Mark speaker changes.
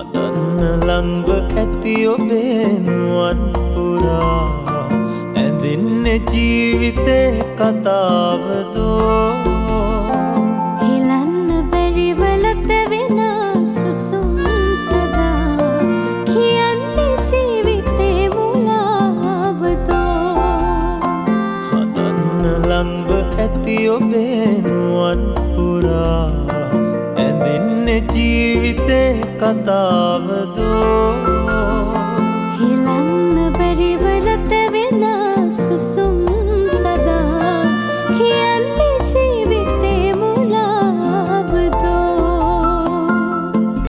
Speaker 1: හදන්න ළංග ඇති ඔබේ නුවන් පුරා. ඇඳින්න ජීවිතේ කතාවදෝ
Speaker 2: හිලන්න බැරිවල තැවෙන සුසුම් සදා. කියන්නේ ජීවිතේ මුලාවදෝ
Speaker 1: හදන්න ළංග ඇති ඔබේ නුවන් පුරා. ඇඳින්න ජීවිතේ කතාවදෝ? හෙලන්න බැරිවලත